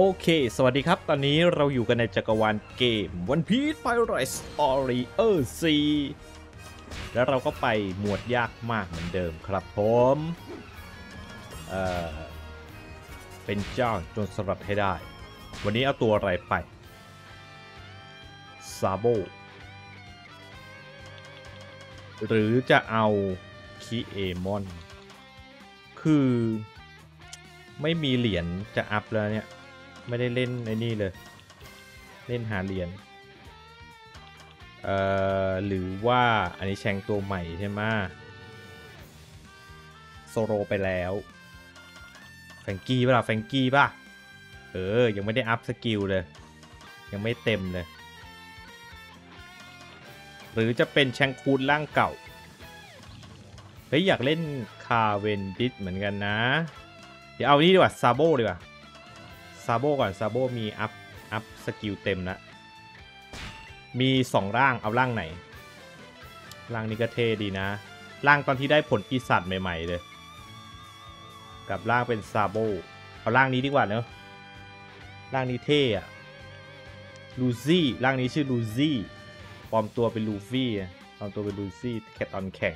โอเค สวัสดีครับ ตอนนี้เราอยู่กันในจักรวาลเกม One Piece Pirates Warrior C แล้วเราก็ไปหมวดยากมากเหมือนเดิมครับผม เอ่อ เป็นเจ้าจนสลัดให้ได้ วันนี้เอาตัวอะไรไป ซาโบ หรือจะเอาคิเอมอน คือไม่มีเหรียญจะอัพแล้วเนี่ย ไม่ได้เล่นในนี่เลย เล่นหาเหรียญเอ่อหรือว่าอันนี้แชงตัวใหม่ใช่ไหมโซโรไปแล้วแฟงกี้ป่ะล่ะแฟงกี้ป่ะเออ ยังไม่ได้อัพสกิลเลย ยังไม่เต็มเลย หรือจะเป็นแชงคูนร่างเก่า เฮ้ย อยากเล่นคาเวนดิสเหมือนกันนะ เดี๋ยวเอานี่ดีกว่าซาโบดีกว่า ซาโบก่อนซาโบมี up up skill เต็มแล้วมีสองร่างเอาร่างไหน ร่างนี้ก็เท่ดีนะ ร่างตอนที่ได้ผลปีศาจใหม่ ๆ เลย กับร่างเป็นซาโบเอาร่างนี้ดีกว่าเนอะร่างนี้เท่อะลูซี่ร่างนี้ชื่อลูซี่ปลอมตัวเป็นลูฟี่ปลอมตัวเป็นลูซี่แค่ตอนแข่ง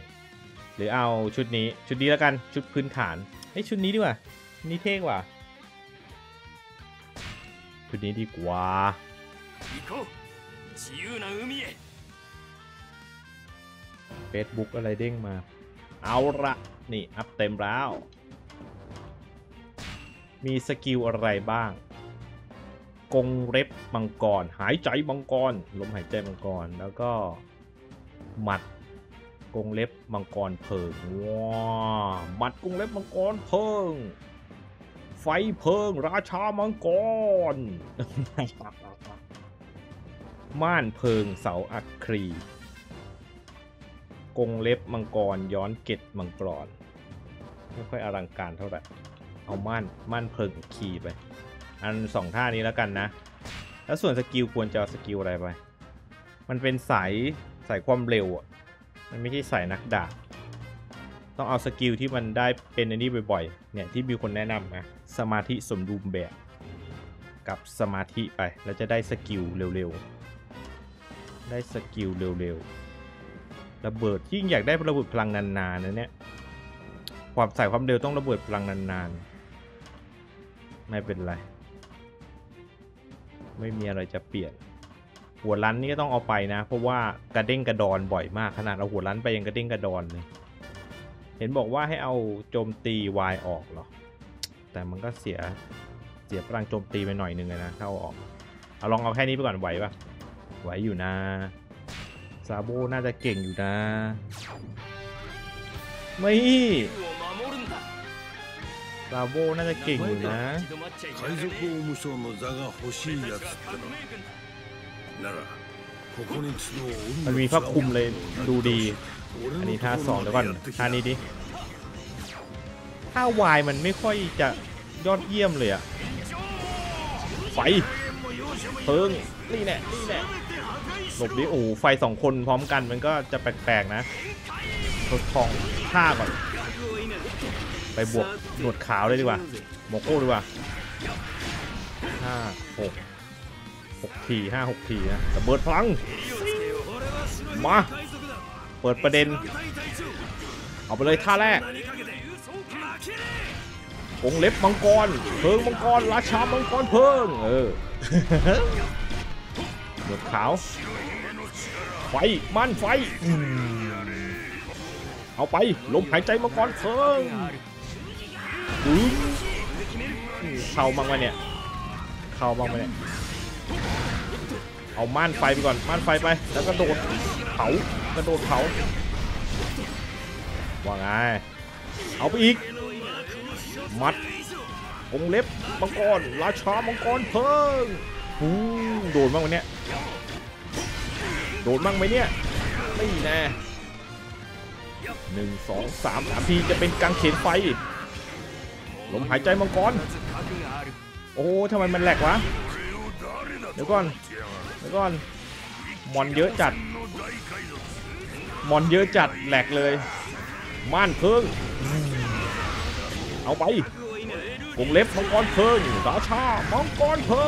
หรือเอาชุดนี้ชุดนี้แล้วกันชุดพื้นฐานเฮ้ยชุดนี้ดีกว่านี่เท่กว่า ชุดนี้ดีกว่าเฟซบุ๊กอะไรเด้งมา เอาละนี่ up เต็มแล้ว มี skill อะไรบ้าง กงเร็บมังกร หายใจมังกร ลมหายใจมังกร แล้วก็หมัดกงเล็บมังกรเพิงว้าหมัดกงเล็บมังกรเพิง ไฟเพิงราชามังกร ม่านเพิงเสาอัคครี กงเล็บมังกรย้อนเกตมังกร ไม่ค่อยอลังการเท่าไหร่ เอาม่านม่านเพิงกับคีย์ไป อันสองท่านี้แล้วกันนะ แล้วส่วนสกิลควรจะเอาสกิลอะไรไป มันเป็นสายสายความเร็วอะ มันไม่ใช่สายนักดาบ ต้องเอาสกิลที่มันได้เป็นอันนี้บ่อยๆ เนี่ยที่มีคนแนะนำนะสมาธิสมดุลแบบกับสมาธิไปแล้วจะได้สกิลเร็วๆ ได้สกิลเร็วๆ ระเบิดยิ่งอยากได้ระเบิดพลังนานๆนะเนี่ยความใส่ความเร็วต้องระเบิดพลังนานๆ ไม่เป็นไร ไม่มีอะไรจะเปลี่ยน หัวลันนี่ก็ต้องเอาไปนะ เพราะว่ากระเด้งกระดอนบ่อยมากขนาดเอาหัวลันไปยังกระเด้งกระดอนเลย ห็นบอกว่าให้เอาโจมตี Y ออกหรอ แต่มันก็เสียเสียพลังโจมตีไปหน่อยนึงเลยนะเข้าออก เอาลองเอาแค่นี้ไปก่อนไหวปะไหวอยู่นะ ซาโบน่าจะเก่งอยู่นะ ไม่ซาโบน่าจะเก่งอยู่นะมันมีผ้าคลุมเลยดูดี อันนี้ท่าสองเดี๋ยวก่อนท่านี้ดิท่าวายมันไม่ค่อยจะยอดเยี่ยมเลยอะไฟเพิงนี่แน่นี่แน่หลบดิโอ้ไฟสองคนพร้อมกันมันก็จะแปลกๆนะทดทองท่าก่อน ไปบวกหนวดขาวเลยดีกว่าโมโก้ดีกว่าห้าหกหกทีห้าหกทีนะระเบิดพลังมา เปิดประเด็น เอาไปเลยท่าแรกองเล็บมังกร เพิงมังกร ราชามังกรเพิง เออหนวดขาว ไฟ มันไฟ เอาไป ลมหายใจมังกรเพิงเข้าบ้างไหมเนี่ย เข้าบ้างไหมเนี่ย เอาม่านไฟไปก่อน ม่านไฟไป แล้วก็โดดเผา กระโดดเผาว่าไง เอาไปอีก มัดองเล็บมังกรราชามังกรเพิ่งหูโดนบ้างไหมเนี่ยโดนบ้างไหมเนี่ยไม่แน่หนึ่งสองสามสามทีจะเป็นกางเขนไฟลมหายใจมังกร โอ้ทำไมมันแหลกวะ เดี๋ยวก่อน เดี๋ยวก่อน มอนเยอะจัด มอนเยอะจัดแหลกเลย ม่านเพิง เอาไปกรงเล็บมังกรเพลิงราชามังกรเพลิ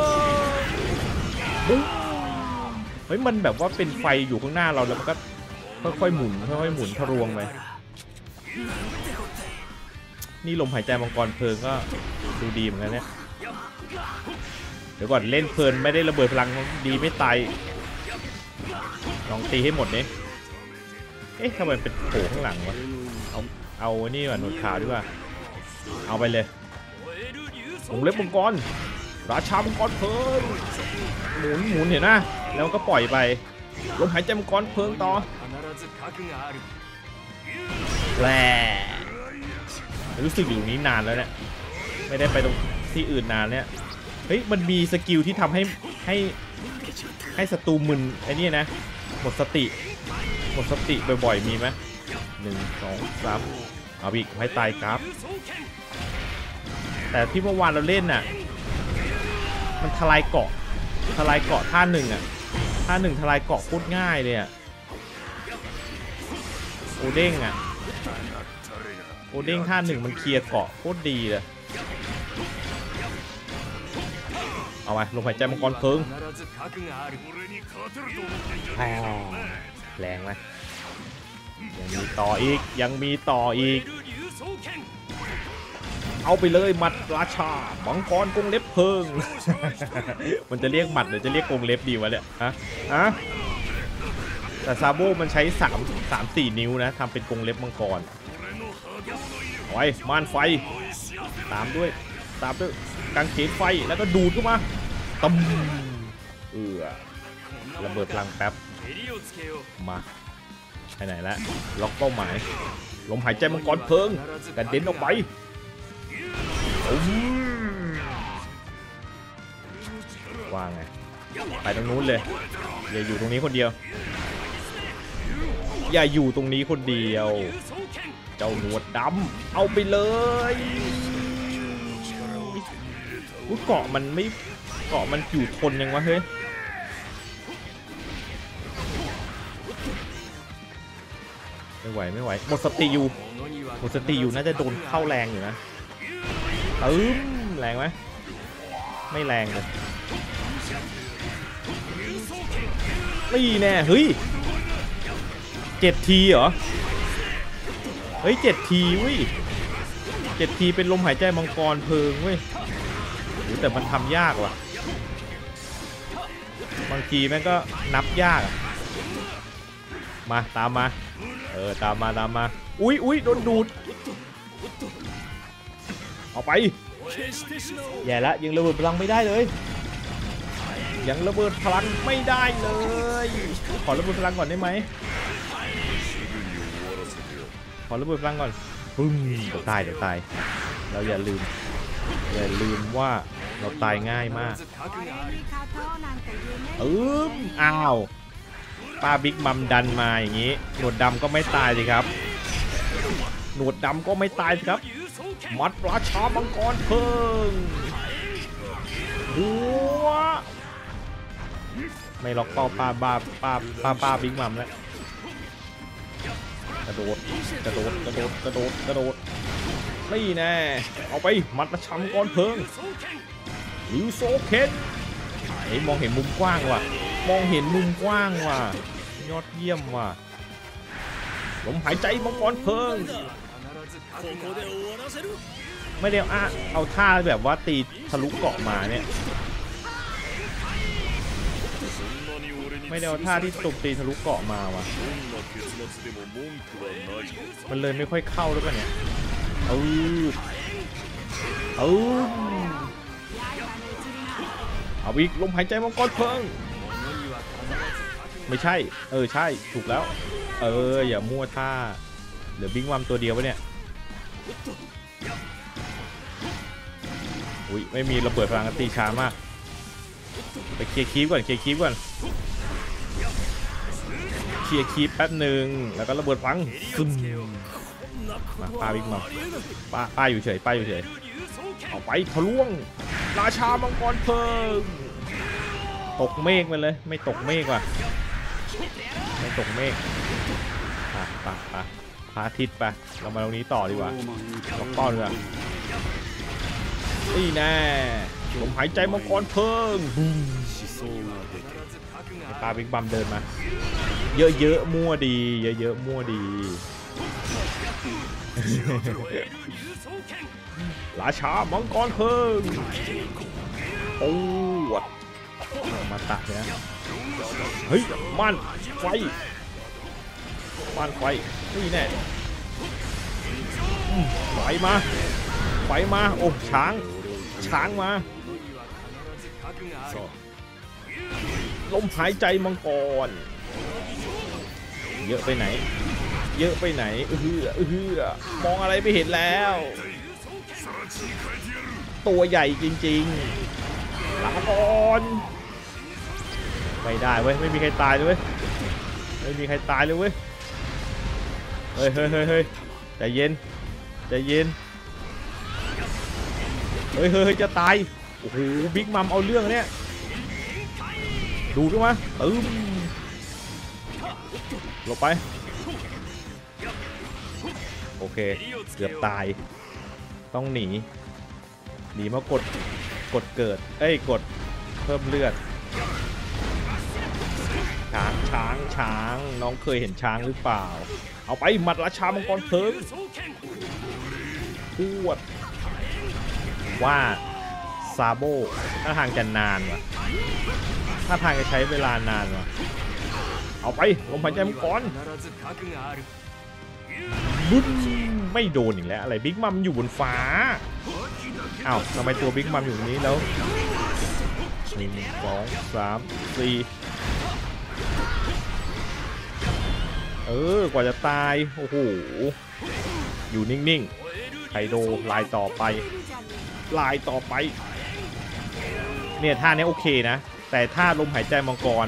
งเฮ้ยมันแบบว่าเป็นไฟอยู่ข้างหน้าเราแล้วมันก็ค่อยๆหมุนค่อยๆหมุนทะรวงไปนี่ลมหายใจมังกรเพลิงก็ดูดีเหมือนกันเนี่ยเดี๋ยวก่อนเล่นเพลินไม่ได้ระเบิดพลังดีไม่ตายลองตีให้หมดเนี่ย เอ๊ะทำไมเป็นโผข้างหลังวะ เอา เอานี่ว่ะหนวดขาวดีกว่า เอาไปเลยวงเล็บมังกร ราชามังกรเพิ่งหมุนหมุนเห็นนะแล้วก็ปล่อยไป ลมหายใจมังกรเพิ่งต่อแหละรู้สึกอยู่นี้นานแล้วเนี่ย ไม่ได้ไปตรงที่อื่นนานเนี่ย เฮ้ย มันมีสกิลที่ทำให้ให้ให้ศัตรูมึนไอ้นี่นะ หมดสติ หมดสติบ่อยๆมีไหมหนึ่งสองสามเอาอีกให้ตายครับ แต่ที่เมื่อวานเราเล่นน่ะ มันทลายเกาะทลายเกาะท่าหนึ่งอะท่าหนึ่งทลายเกาะพูดง่ายเลยอะโอเด้งอะโอเด้งท่าหนึ่งมันเคลียร์เกาะโคตรดีเลยเอาไปลงหายใจมังกรเพิง แรงไหมยังมีต่ออีกยังมีต่ออีก เอาไปเลยหมัดราชาบังกรกงเล็บเพิง มันจะเรียกหมัดหรือจะเรียกกงเล็บดีวะเนี่ยฮะฮะแต่ซาโบมันใช้3 3 4 นิ้วนะทำเป็นกงเล็บมังกรโอ้ยม่านไฟ ตามด้วย ตามด้วยกางเขนไฟแล้วก็ดูดเข้ามาตมเออระเบิดพลังแป๊บ มาไปไหนละล็อกเป้าหมายลมหายใจมังกรเพลิงกระเด็นออกไปว่างไงไปตรงนู้นเลยอย่าอยู่ตรงนี้คนเดียว อย่าอยู่ตรงนี้คนเดียว เจ้าหนวดดำเอาไปเลยเกาะมันไม่เกาะมันอยู่ทนยังวะเฮ้ ไม่ไหวไม่ไหวหมดสติอยู่หมดสติอยู่น่าจะโดนเข้าแรงอยู่นะตึ้มแรงไหมไม่แรงเลยนี่แน่เฮ้ยเจ็ดทีเหรอเฮ้ยเจ็ดทีเว้ยเจ็ดทีเป็นลมหายใจมังกรเพลิงเว้ยแต่มันทำยากว่ะบางทีแม่งก็นับยากมาตามมา เออตามมาตามมาอุ๊ยอุ๊ยโดนดูดเอาไปแย่ละยังระเบิดพลังไม่ได้เลยยังระเบิดพลังไม่ได้เลย ขอระเบิดพลังก่อนได้ไหมขอระเบิดพลังก่อนปึ้งตายเดี๋ยวตายเราอย่าลืมอย่าลืมว่าเราตายง่ายมากอืมอ้าว ป้าบิ๊กมัมดันมาอย่างนี้ หนวดดำก็ไม่ตายสิครับ หนวดดำก็ไม่ตายสิครับ มัดราชาบังกรเพิ่งหัวไม่ล็อกเป้าป้าป้าป้าป้าป้าบิ๊กมัมแล้วกระโดดกระโดดกระโดดกระโดดกระโดดนี่แน่เอาไปมัดปมาช้มก้อนเพิงยูโซเคนไอ้มองเห็นมุมกว้างว่ะ มองเห็นมุมกว้างว่ะ ยอดเยี่ยมว่ะ ลมหายใจมังกรเพลิง ไม่ได้อะเอาท่าแบบว่าตีทะลุเกาะมาเนี่ย ไม่ได้เอาท่าที่ตบตีทะลุเกาะมาว่ะ มันเลยไม่ค่อยเข้าหรือเปล่าเนี่ย เออเออเอาอีกลมหายใจมังกรเพลิง ไม่ใช่ เออใช่ถูกแล้ว เออ อย่ามั่วท่าเหลือบิ๊กวัมตัวเดียววะเนี่ยอุ้ยไม่มีระเบิดพลังตีช้ามาก ไปเคลียร์คีปก่อนเคลียร์คีปก่อนเคลียร์คีปแป๊บหนึ่งแล้วก็ระเบิดพลังซึมมาป้าบิ๊กมัมป้าป้าอยู่เฉยป้าอยู่เฉยเอาไปทะลวง ราชามังกรเพลิง ตกเมฆไปเลย ไม่ตกเมฆว่ะ ไม่ตกเมฆปะปะปพาทิศย์ปะเรามาตรงนี้ต่อดีกว่าล็อกต้อนเลยนี่แน่ผมหายใจมังกรเพิ่งตาบิ๊กบัมเดินมา เยอะๆมั่วดี เยอะๆมั่วดีลาชามังกรเพิ่งโอ้ว มาตัดเลยนะเฮ้ยมันไฟมันไฟนี่แน่ไฟมาไฟมาโอ้ช้าง ช้างมาลมหายใจมังกร เยอะไปไหน เยอะไปไหนเออเออมองอะไรไม่เห็นแล้ว ตัวใหญ่จริงๆลาก่อน ไม่ได้เว้ยไม่มีใครตายเลยเว้ยไม่มีใครตายเลยเว้ยเฮ้ยเฮ้ยเฮ้ยเฮ้ยใจเย็นใจเย็นเฮ้ยเฮ้ยจะตายโอ้โหบิ๊กมัมเอาเรื่องเนี่ยดูดมาตึมหลบไปโอเคเกือบตายต้องหนีหนีมากดกดเกิดเอ้ยกดเพิ่มเลือด ช้างช้างช้างน้องเคยเห็นช้างหรือเปล่า เอาไปหมัดราชามังกรเพิ่งพูดว่าซาโบท่าทางจะนานวะท่าทางจะใช้เวลานานวะเอาไปลมหายใจมังกรบึ้มไม่โดนอีกแล้วอะไรบิ๊กมัมอยู่บนฟ้าอ้าวทำไมตัวบิ๊กมัมอยู่นี้แล้วหนึ่งสองสามสี่ เออกว่าจะตาย โอ้โห อยู่นิ่งๆไคโดลายต่อไป ลายต่อไป เนี่ยท่านี้โอเคนะ แต่ท่าลมหายใจมังกร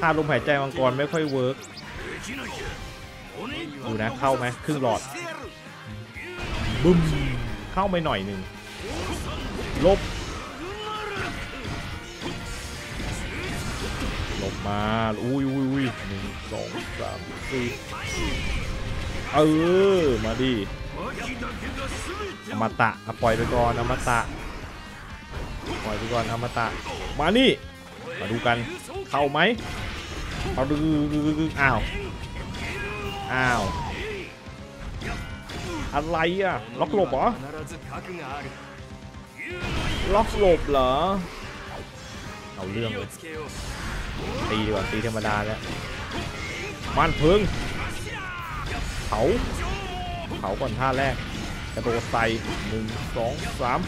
ท่าลมหายใจมังกรไม่ค่อยเวิร์กดูนะเข้าไหมครึ่งหลอดบึ้มเข้าไปหน่อยหนึ่งลบ ลงมาอุ้ยอุ้ยอุ้ยหนึ่งสองสามสี่เออมาดิอมตะอปล่อยไปก่อนอมตะปล่อยไปก่อนอมตะ มานี่ มาดูกันเข้าไหมเอาดึงอ้าวอ้าวอะไรอะล็อกหลบเหรอล็อกหลบเหรอเอาเรื่องเลย ตีดีกว่าตีธรรมดาแล้วมันพึงเผาเผาก่อนท่าแรกกระโดดใส่หนึ่งสองสาม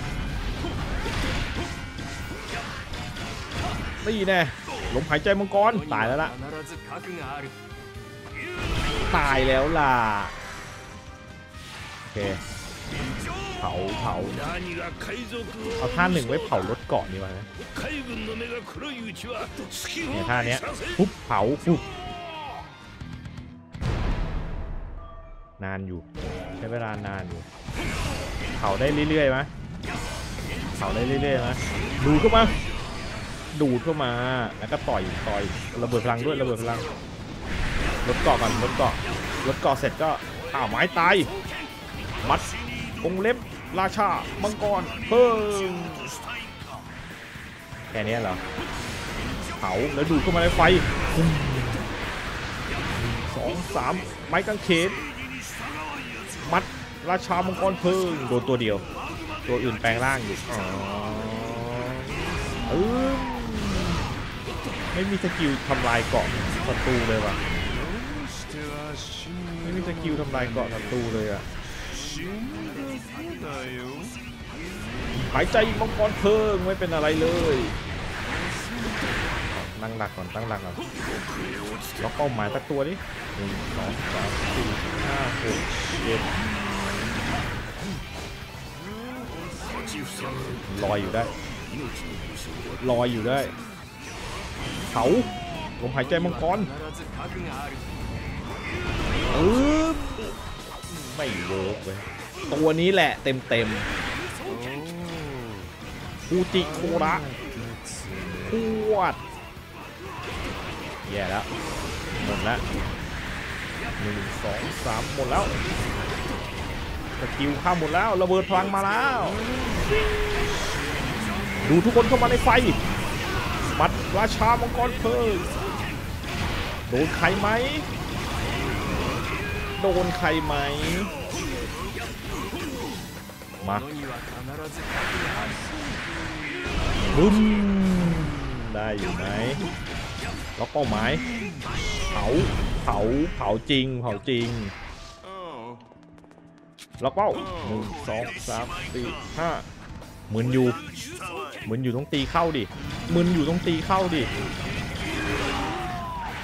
นี่แน่ลมหายใจมังกรตายแล้วล่ะตายแล้วล่ะโอเค เผาเผาเอาท่าหนึ่งไว้เผารถเกาะนี่วะนะเนี่ยท่าเนี้ยปุ๊บเผาปุ๊บนานอยู่ ใช้เวลานานอยู่ เผาได้เรื่อยๆไหมเผาได้เรื่อยๆไหมดูเข้ามาดูดเข้ามา แล้วก็ต่อยต่อยระเบิดพลังด้วยระเบิดพลังรถเกาะก่อนรถเกาะรถเกาะเสร็จก็ข้าวไม้ตายมัด องเล็บ ราชา มังกร เพิ่งแค่นี้เหรอ เผาแล้วดูเข้ามาในไฟสองสามไม้กางเขน มัดราชา มังกร เพิ่งโดนตัวเดียว ตัวอื่นแปลงร่างอยู่อไม่มี skill ทำลายเกราะศัตรูเลยว่ะไม่มี skill ทำลายเกราะศัตรูเลยอะ หายใจมังกรเพิ่งไม่เป็นอะไรเลยตั้งหลักก่อนตั้งหลักก่อนล็อกเป้าหมายตักตัวนี้หนึ่งสองสามสี่ห้าหกเจ็ดลอยอยู่ได้ลอยอยู่ได้เขาลมหายใจมังกรเออไม่ work เลย ตัวนี้แหละเต็มเต็มฟูจิโทระพวดแย่แล้ว หมดแล้วหนึ่งสองสามหมดแล้วสกิลข้ามหมดแล้วระเบิดพลังมาแล้ว ดูทุกคนเข้ามาในไฟหมัดราชามังกรเพลิงโดนใครไหม โดนใครไหม มาบุ้มได้อยู่ไหมล็อกเป้าหมายเผาเผาเผาจริงเผาจริงล็อกเป้าหนึ่งสองสามสี่ห้าเหมือนอยู่เหมือนอยู่ต้องตีเข้าดิมึอนอยู่ต้องตีเข้าดิ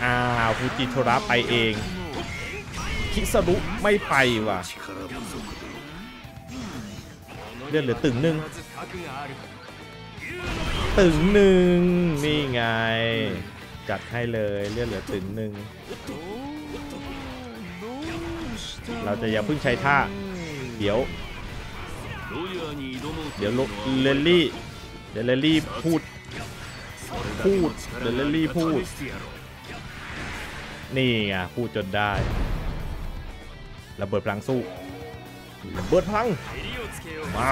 อ่าฟูจิโทระไปเองคิสรุไม่ไปว่ะ ลือดเหลือตึงหนึ่งตึงหนึ่งนี่ไง จัดให้เลยเลือดเหลือตึงหนึ่งเราจะอย่าเพิ่งใช้ท่า เดี๋ยว เดี๋ยวเลลี่เดลลี่พูด พูดเดลลี่พูด นี่ไงพูดจนได้ระเบิดพลังสู้ระเบิดพลัง มา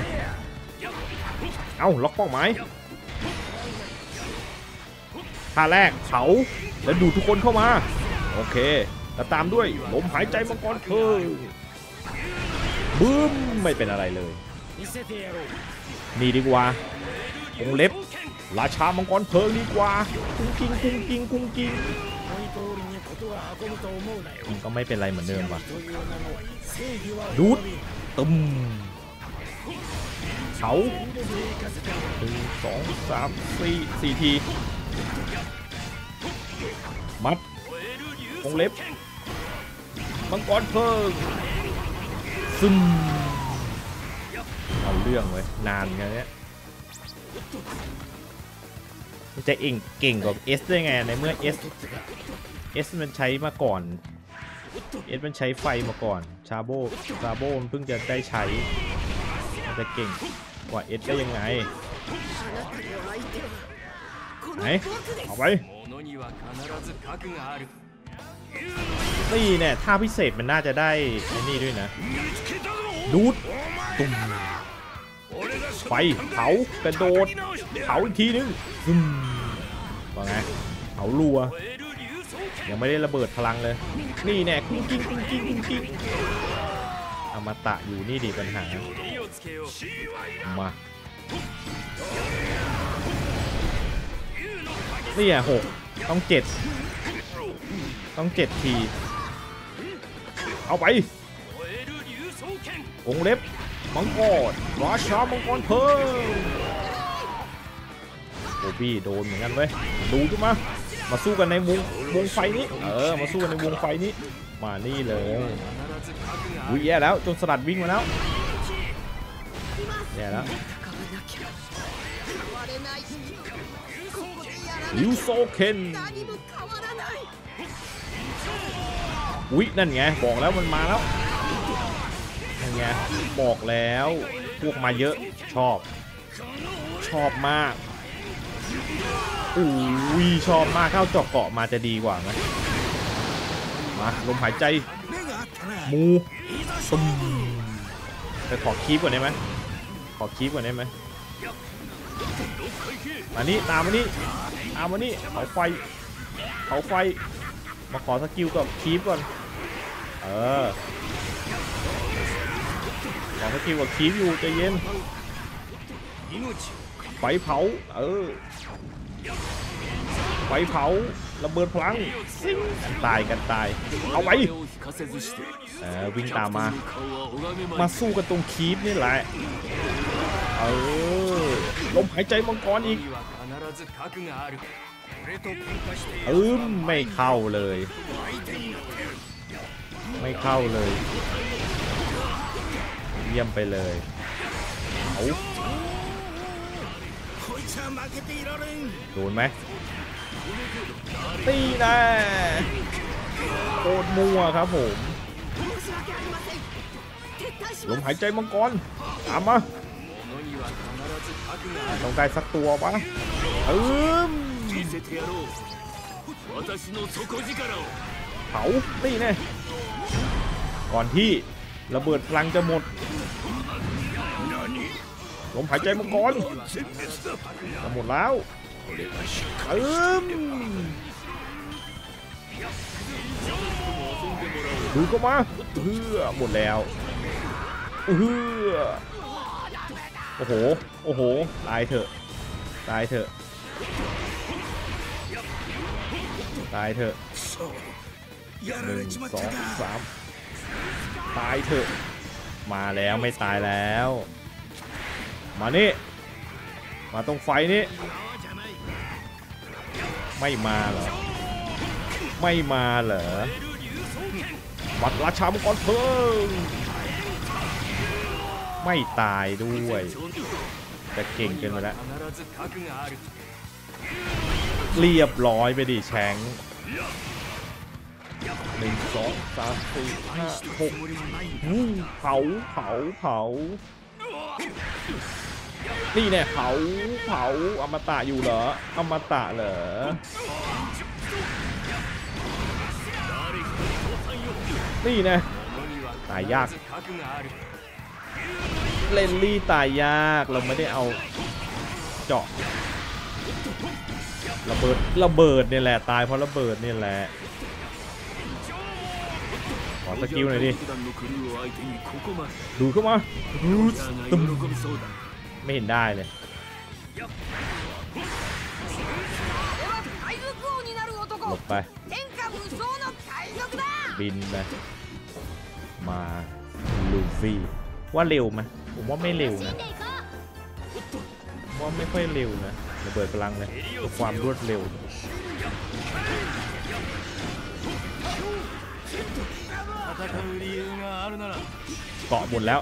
เอาล็อกเป้าหมายท่าแรกเผาแล้วดูทุกคนเข้ามา โอเคแล้วตามด้วยลมหายใจมังกรเพลิงบึ้มไม่เป็นอะไรเลยนี่ดีกว่าองเล็บ ราชามังกรเพลิงดีกว่า กุ้งกิ้งกุ้งกิ้งกุ้งกิ้งมันก็ไม่เป็นไรเหมือนเดิมว่ะดูดตึม เขาหนึ่งสองสามสี่สี่ที มัดวงเล็บมังกรเพลิงซึมเอาเรื่องเว้ยนานกันเนี้ยมันจะเองเก่งกว่า S ได้ไงในเมื่อ S S มันใช้มาก่อน S มันใช้ไฟมาก่อนชาโบชาโบมันเพิ่งจะได้ใช้ จะเก่งกว่าเอ็ดได้ยังไงไหนเอาไปนี่เนี่ยท่าพิเศษมันน่าจะได้ไอ้นี่ด้วยนะ ดูดตุ้มไฟเผากระโดดเผาอีกทีนึงซึมว่าไงเผารัว ยังไม่ได้ระเบิดพลังเลย นี่แน่กุ้งกิ้งกุ้งกิ้งกุ้งกิ้ง อมตะอยู่นี่ดิปัญหา มาเนี่ยหกต้องเจ็ดต้องเจ็ดที เอาไปองเล็บมังกรราชามังกรเพิ่มโอบี้โดนเหมือนกันเว้ยดูดูมา มาสู้กันในวงวงไฟนี้ เออ มาสู้กันในวงไฟนี้ มานี่เลย อุ้ยแย่แล้วจนสลัดวิ่งมาแล้วแย่แล้วลิวโซเคนอุ้ยนั่นไงบอกแล้วมันมาแล้วนั่นไงบอกแล้วพวกมาเยอะชอบ ชอบมากอุ้ยชอบมากเข้าเจาะเกาะมาจะดีกว่าไหมมาลมหายใจ มูตุ้มไปขอคีบก่อนได้ไหมขอคีบก่อนได้ไหมมานี่ตามมานี่ตามมานี่เผาไฟเผาไฟ มาขอสกิลกับคีบก่อน เออขอสกิลกับคีบอยู่ใจเย็น命をไฟเผา เออไฟเผา ระเบิดพลังกันตายกันตาย เอาไว้วิ่งตามมา มาสู้กันตรงคีฟนี่แหละ เออ ลมหายใจมังกรอีกอืมไม่เข้าเลย ไม่เข้าเลย เยี่ยมไปเลยเอาโดนไหม ตีแน่โคตรมัวครับผมลมหายใจมังกรตามมาต้องได้สักตัวปะอืมเผาตีแน่ก่อนที่ระเบิดพลังจะหมดลมหายใจมังกรจะหมดแล้ว ดูเข้ามาเพื่อหมดแล้วเพื่อโอ้โห โอ้โห ตายเถอะ ตายเถอะ ตายเถอะหนึ่งสองสามตายเถอะ มาแล้วไม่ตายแล้ว มานี่ มาตรงไฟนี่ ไม่มาเหรอ ไม่มาเหรอบัดราชามังกรเพิ่งไม่ตายด้วย จะเก่งเกินไปแล้ว เรียบร้อยไปดิแชงหนึ่งสองสามสี่ห้าหกเผาเผาเผา นี่แน่เผาเผาอมตะอยู่เหรออมตะเหรอนี่นะตายยาก เลนลี่ตายยากเราไม่ได้เอาเจาะระเบิดระเบิดเนี่ยแหละตายเพราะระเบิดเนี่ยแหละขอสกิลหน่อยดิดูเข้ามาดูตึม ไม่เห็นได้เลยหลบไป บินไป มาลูฟี่ ว่าเร็วไหมผมว่าไม่เร็วนะว่าไม่ค่อยเร็วนะระเบิดพลังเลยความรวดเร็ว เกาะหมดแล้ว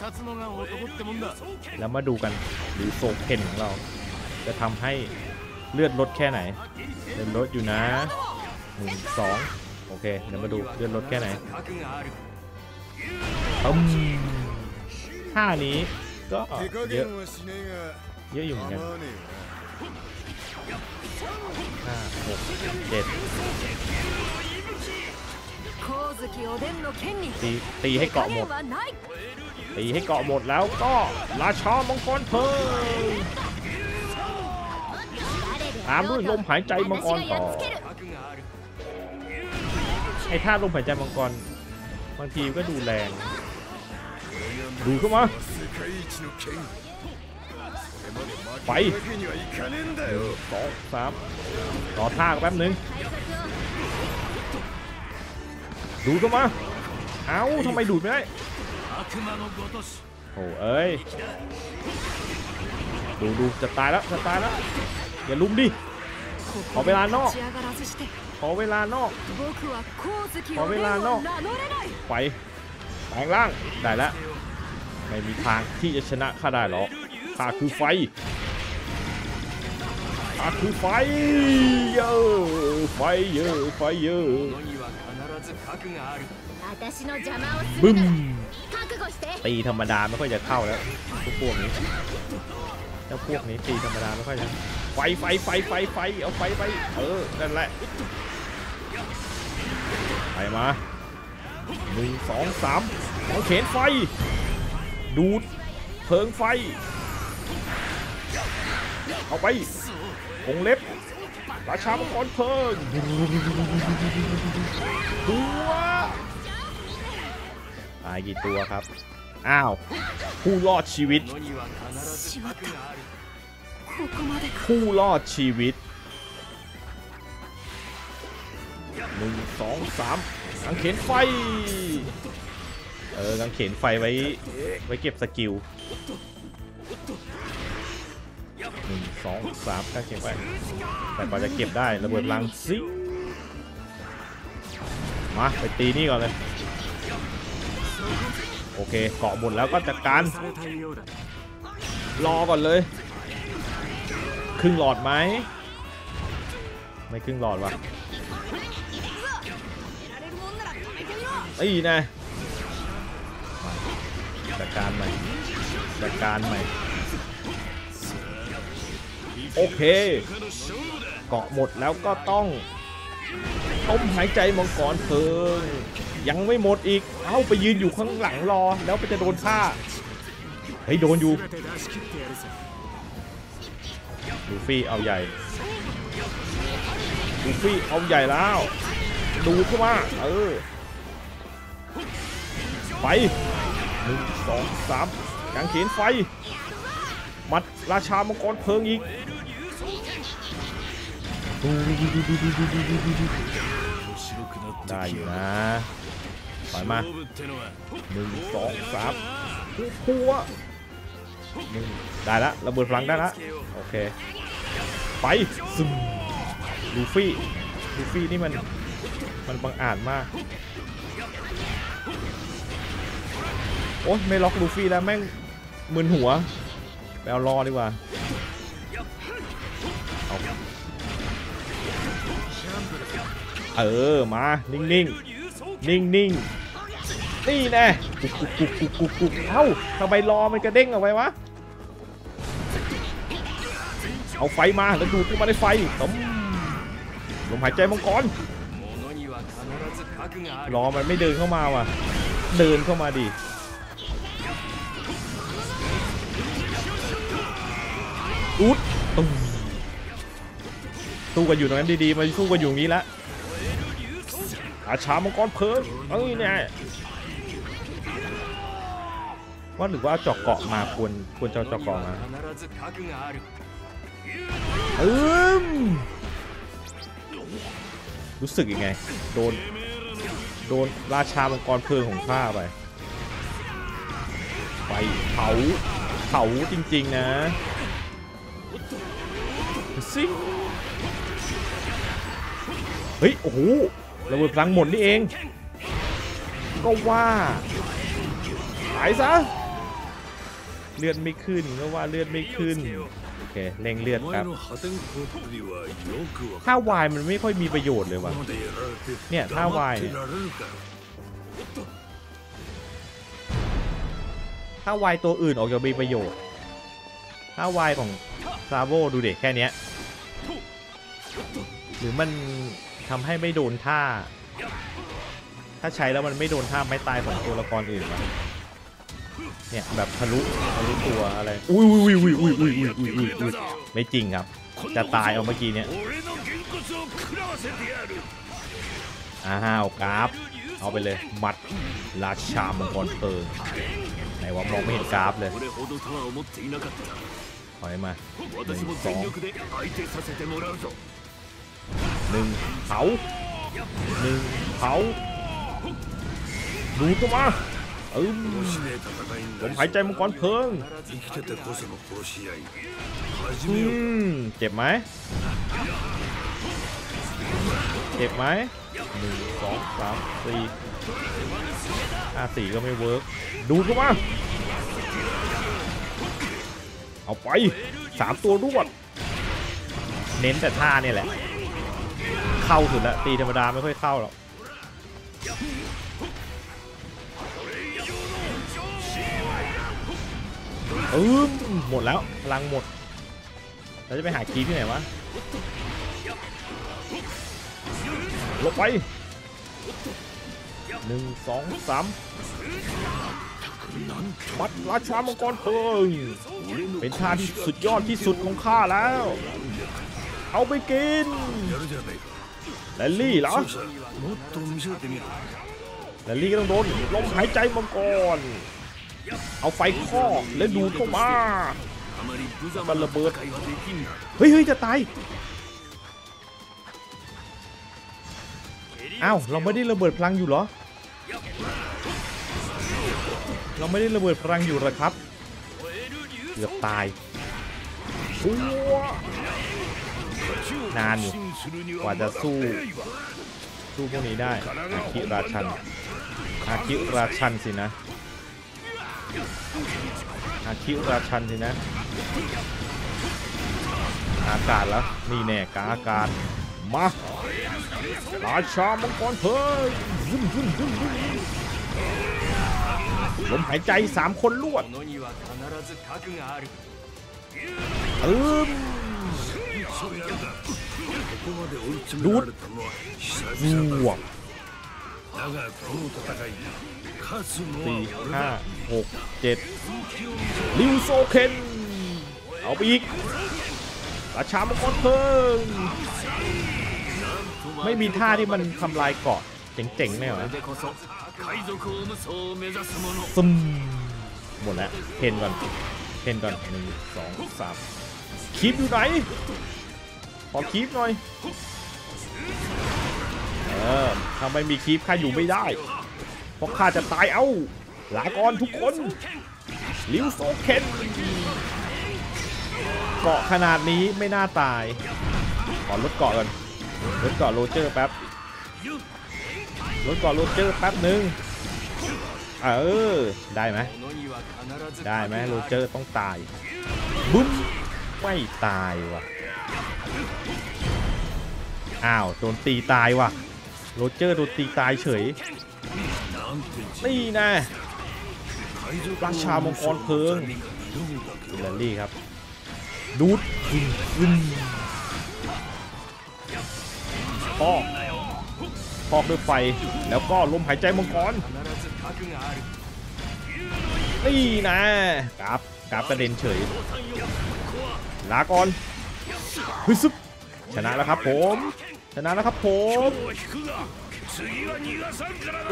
แล้วมาดูกันหรือโซเพนของเรา จะทำให้เลือดลดแค่ไหน เลือดลดอยู่นะหนึ่งสองโอเคเดี๋ยวมาดูเลือดลดแค่ไหนตึมห้านี้ก็เยอะเยอะอยู่เหมือนกันห้าหกเจ็ด ตีตีให้เกาะหมด ตีให้เกาะหมดแล้วก็ราชามังกรเพิ่งตามด้วยลมหายใจมังกรต่อไอ้ท่าลมหายใจมังกรบางทีก็ดูแรง ดูเข้ามาไปสองสามต่อท่าแป๊บหนึ่ง ดูดเข้ามาเอ้าทำไมดูดไม่ได้โอ้เอ้ยดูดูจะตายแล้วจะตายแล้วอย่าลุมดิขอเวลานอก ขอเวลานอก ขอเวลานอก ไปแปลงร่าง ได้แล้ว ไม่มีทางที่จะชนะข้าได้หรอกข้าคือไฟข้าคือไฟเยอะไฟเยอะไฟเยอะ บึ้มตีธรรมดาไม่ค่อยจะเข้าแล้วพวกพวกนี้แล้วพวกนี้ตีธรรมดาไม่ค่อยจะไฟไฟไฟไฟไฟเอาไฟไปเออนั่นแหละไปมาหนึ่งสองสามเอาเข็นไฟ ดูดเพิงไฟ เอาไปคงเล็บ ราชามังกรเพลิงตัวตายกี่ตัวครับ อ้าว ผู้รอดชีวิต ผู้รอดชีวิตหนึ่งสองสามกังเขนไฟ เออกังเขนไฟไว้ไว้เก็บสกิล หนึ่งสองสามก้าเก็บไปแต่กว่าจะเก็บได้ระเบิดลังซิมาไปตีนี่ก่อนเลย โอเคเกาะหมดแล้วก็จัดการ รอก่อนเลย ครึ่งหลอดไหม ไม่ครึ่งหลอดว่ะไอ้นะจัดการใหม่จัดการใหม่ โอเค เกาะหมดแล้วก็ต้องต้มหายใจมังกรเพลิงยังไม่หมดอีก เอ้าไปยืนอยู่ข้างหลังรอแล้วไปจะโดนฆ่า เฮ้ยโดนอยู่ลูฟี่เอาใหญ่ลูฟี่เอาใหญ่แล้ว ดูเข้ามาเออ ไปหนึ่งสองสามกังเขนไฟ มัดราชามังกรเพลิงอีก ได้อยู่นะถอยมาหนึ่งสองสามพัวได้ละระเบิดพลังได้ละโอเค ไปซึมลูฟี่ลูฟี่นี่มันมันบังอาจมากโอ้ยไม่ล็อกลูฟี่แล้วแม่งมึนหัวไปเอารอดีกว่า เออมานิ่งนิ่งนิ่งนิ่งนี่แน่กุกกุกกุกกุกกุกเอ้าทำไมรอมันกระเด้งออกไปวะเอาไฟมาแล้วดูดเข้ามาในไฟตมลมหายใจมังกรรอมันไม่เดินเข้ามาว่ะเดินเข้ามาดิอุ๊ดตู้กันอยู่ตรงนั้นดีๆมาสู้กันอยู่นี้ละ อาชามังกรเพิร์เอ้ยเนี่ยว่าหรือว่าจอกเกาะมาควรควรจะจอกเกาะมาอืมรู้สึกยังไง โดน โดนราชามังกรเพลิงของข้าไป ไปเผาเผาจริง ๆ นะซิเฮ้ย โอ้โห ระเบิดพลังหมดนี่เอง ก็ว่าหายซะเลือดไม่ขึ้นก็ว่าเลือดไม่ขึ้นโอเคเร่งเลือดครับถ้าวายมันไม่ค่อยมีประโยชน์เลยวะเนี่ยถ้าวายถ้าวายตัวอื่นออกจะมีประโยชน์ถ้าวายของซาโบดูเด็กแค่นี้หรือมัน ทำให้ไม่โดนท่า ถ้าใช้แล้วมันไม่โดนท่าไม่ตายของตัวละครอื่นวะเนี่ยแบบทะลุทะลุตัวอะไรอุ้ยอุ้ยอุ้ยอุ้ยอุ้ยอุ้ยอุ้ยอุ้ยอุ้ยไม่จริงครับ จะตายเอาเมื่อกี้เนี่ยอ้าวกราฟเอาไปเลยมัดราชามังกรเพลิงไหนว่ามองไม่เห็นกราฟเลยถอยมาหนึ่งสอง หนึ่งเผาหนึ่งเผาดูตัวมาเออผมหายใจมังกรเพลิงอืมเจ็บไหมเจ็บไหมหนึ่งสองสามสี่ห้าสี่ก็ไม่ workดูตัวมาเอาไปสามตัวรวดเน้นแต่ท่านี่แหละ เข้าสุดละตีธรรมดาไม่ค่อยเข้าหรอกเออหมดแล้วพลังหมดเราจะไปหาคีที่ไหนวะลบไปหนึ่งสองสามบัตรราชามังกรเพลิงเป็นท่าที่สุดยอดที่สุดของข้าแล้ว เอาไปกิน แลลี่เหรอแลลี่ก็ต้องโดนลมหายใจมังกรเอาไฟคอกแล้วดูดเข้ามามันระเบิดเฮ้ยเฮ้ยจะตายอ้าวเราไม่ได้ระเบิดพลังอยู่เหรอ เราไม่ได้ระเบิดพลังอยู่หรอครับเกือบตายนานอยู่ กว่าจะสู้สู้พวกนี้ได้อาคิราชันอาคิราชันสินะอาคิราชันสินะ อากาศแล้วนี่แน่กาอากาศมาราชามังกรเพยลมหายใจสามคนลวดอืม ดูดรวบสี่ห้าหกเจ็ดลิวโซเคนเอาไปอีกราชามังกรเพิ่งไม่มีท่าที่มันทำลายเกาะเจ๋งๆแน่วะซึมหมดแล้ว เทนก่อน เทนก่อนหนึ่งสองสามคลิปอยู่ไหน ขอคีฟหน่อย เออทำไมมีคีฟข้าอยู่ไม่ได้ เพราะข้าจะตายเอ้า หลากรทุกคน ลิวโซเคนเกาะขนาดนี้ไม่น่าตาย ขอลดเกาะก่อน ลดเกาะโรเจอร์แป๊บ ลดเกาะโรเจอร์แป๊บหนึ่งเออ ได้ไหมได้ไหมโรเจอร์ต้องตาย บุ้ม ไม่ตายว่ะ อ้าวโดนตีตายว่ะโรเจอร์โดนตีตายเฉย นี่นะราชามงกรเพลิงฮิลลี่ครับ ดูดขึ้นขึ้อกพอกด้วยไฟ แล้วก็ลมหายใจมังกร นี่นะกราบกราบกระเด็นเฉย ลาก่อน ฮึซึบชนะแล้วครับผม ชนะแล้วครับผม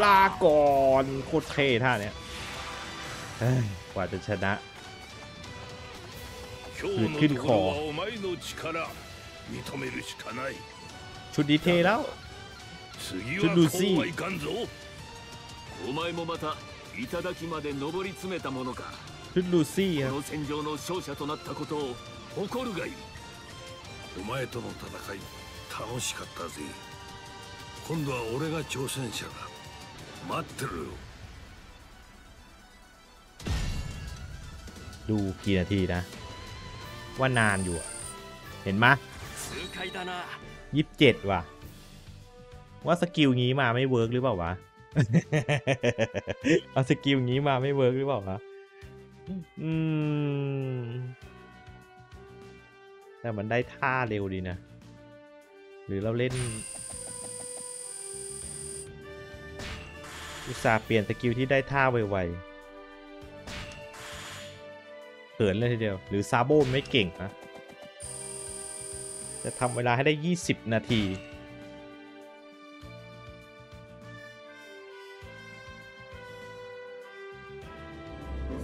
ลาก่อนโคตรเท่ท่าเนี้ยกว่าจะชนะหืดขึ้นคอชุดดีเทแล้วชุดดูซี่ชุดดูซี่ครับ お前との戦い楽しかったぜ今度は俺が挑戦者だ待ってるよ ดูกี่นาทีนะ ว่านานอยู่อะเห็นไหมย 痛快だな ยี่สิบเจ็ดว่ะ ว่าสกิลงี้มาไม่เวิร์กหรือเปล่าวะ เอาสกิลงี้มาไม่เวิร์กหรือเปล่าวะ อืม แต่มันได้ท่าเร็วดีนะ หรือเราเล่น อุตส่าห์เปลี่ยน skill ที่ได้ท่าไวๆเขินเลยทีเดียว หรือซาโบไม่เก่งนะ จะทำเวลาให้ได้ 20 นาที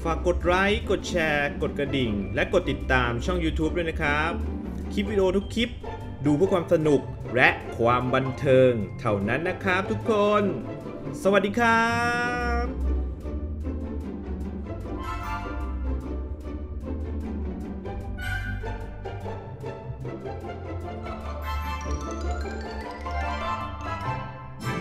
ฝากกดไลค์ กดแชร์ กดกระดิ่ง และกดติดตามช่อง YouTube ด้วยนะครับ คลิปวิดีโอทุกคลิป ดูเพื่อความสนุกและความบันเทิง เท่านั้นนะครับทุกคน สวัสดีครับ